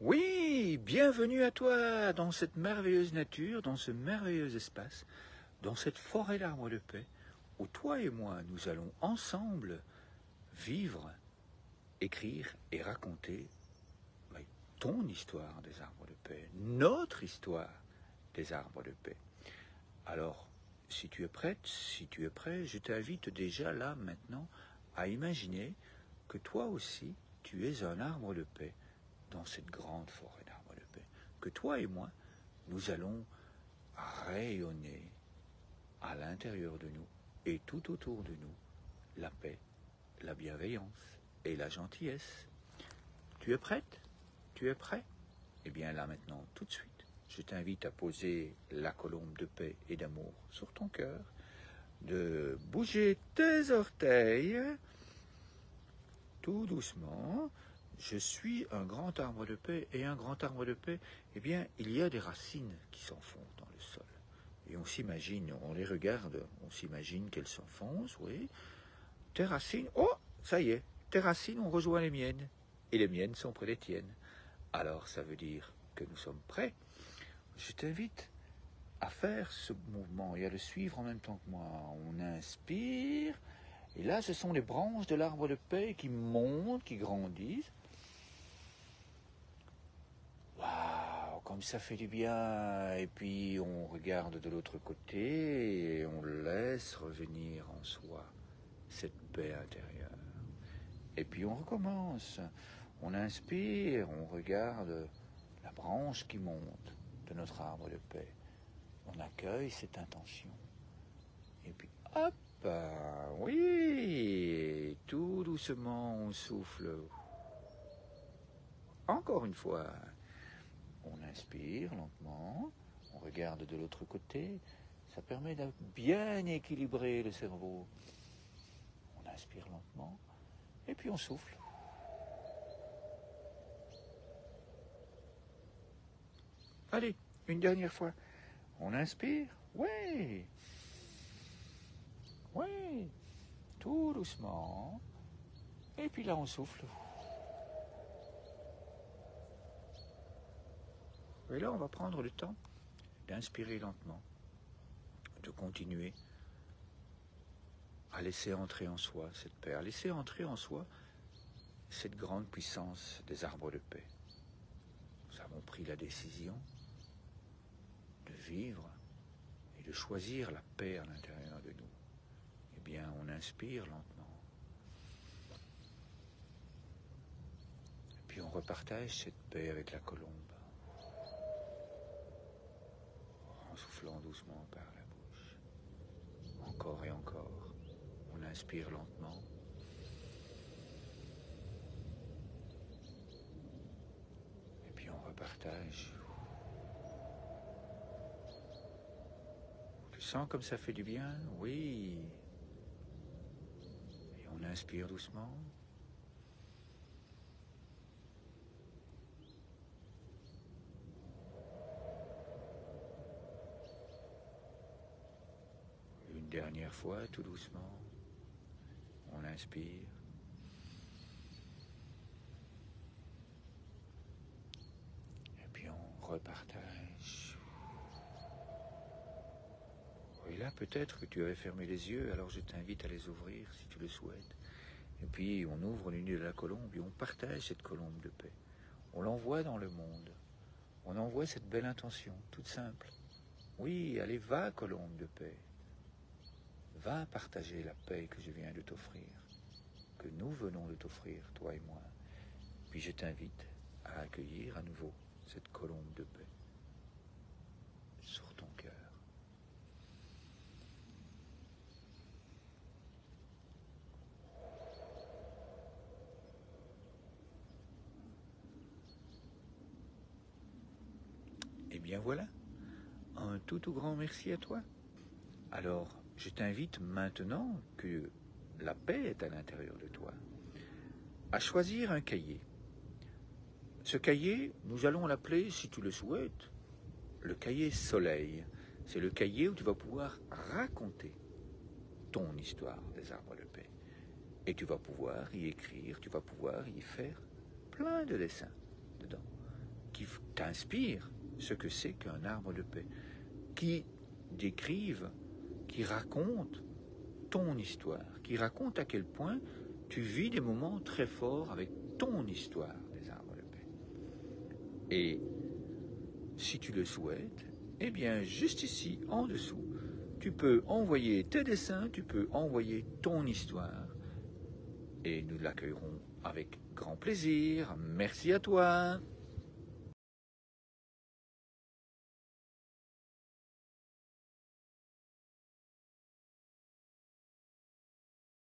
Oui, bienvenue à toi dans cette merveilleuse nature, dans ce merveilleux espace, dans cette forêt d'arbres de paix, où toi et moi, nous allons ensemble vivre, écrire et raconter ton histoire des arbres de paix, notre histoire des arbres de paix. Alors, si tu es prête, si tu es prêt, je t'invite déjà là maintenant à imaginer que toi aussi, tu es un arbre de paix dans cette grande forêt d'arbres de paix, que toi et moi, nous allons rayonner à l'intérieur de nous et tout autour de nous la paix, la bienveillance et la gentillesse. Tu es prête? Tu es prêt? Eh bien là maintenant, tout de suite, je t'invite à poser la colombe de paix et d'amour sur ton cœur, de bouger tes orteils tout doucement, je suis un grand arbre de paix, et un grand arbre de paix, eh bien, il y a des racines qui s'enfoncent dans le sol. Et on s'imagine, on les regarde, on s'imagine qu'elles s'enfoncent, oui. Tes racines, oh, ça y est, tes racines ont rejoint les miennes, et les miennes sont près des tiennes. Alors, ça veut dire que nous sommes prêts. Je t'invite à faire ce mouvement et à le suivre en même temps que moi. On inspire, et là, ce sont les branches de l'arbre de paix qui montent, qui grandissent. Comme ça fait du bien. Et puis on regarde de l'autre côté et on laisse revenir en soi cette paix intérieure. Et puis on recommence. On inspire, on regarde la branche qui monte de notre arbre de paix. On accueille cette intention. Et puis hop, oui, tout doucement on souffle. Encore une fois. On inspire lentement, on regarde de l'autre côté, ça permet de bien équilibrer le cerveau. On inspire lentement et puis on souffle. Allez, une dernière fois. On inspire, oui. Oui, tout doucement. Et puis là, on souffle. Et là, on va prendre le temps d'inspirer lentement, de continuer à laisser entrer en soi cette paix, à laisser entrer en soi cette grande puissance des arbres de paix. Nous avons pris la décision de vivre et de choisir la paix à l'intérieur de nous. Eh bien, on inspire lentement. Et puis on repartage cette paix avec la colombe. Soufflant doucement par la bouche. Encore et encore, on inspire lentement. Et puis on repartage. Tu sens comme ça fait du bien? Oui. Et on inspire doucement. Dernière fois, tout doucement. On inspire. Et puis on repartage. Et là, peut-être que tu avais fermé les yeux, alors je t'invite à les ouvrir si tu le souhaites. Et puis on ouvre le de la colombe et on partage cette colombe de paix. On l'envoie dans le monde. On envoie cette belle intention, toute simple. Oui, allez, va, colombe de paix. Va partager la paix que je viens de t'offrir, que nous venons de t'offrir, toi et moi. Puis je t'invite à accueillir à nouveau cette colombe de paix sur ton cœur. Et eh bien voilà, un tout tout grand merci à toi. Alors, je t'invite maintenant que la paix est à l'intérieur de toi, à choisir un cahier. Ce cahier, nous allons l'appeler, si tu le souhaites, le cahier soleil. C'est le cahier où tu vas pouvoir raconter ton histoire des arbres de paix. Et tu vas pouvoir y écrire, tu vas pouvoir y faire plein de dessins dedans. qui t'inspirent ce que c'est qu'un arbre de paix, qui décrivent, qui racontent ton histoire, qui racontent à quel point tu vis des moments très forts avec ton histoire des arbres de paix. Et si tu le souhaites, eh bien, juste ici, en dessous, tu peux envoyer tes dessins, tu peux envoyer ton histoire. Et nous l'accueillerons avec grand plaisir. Merci à toi.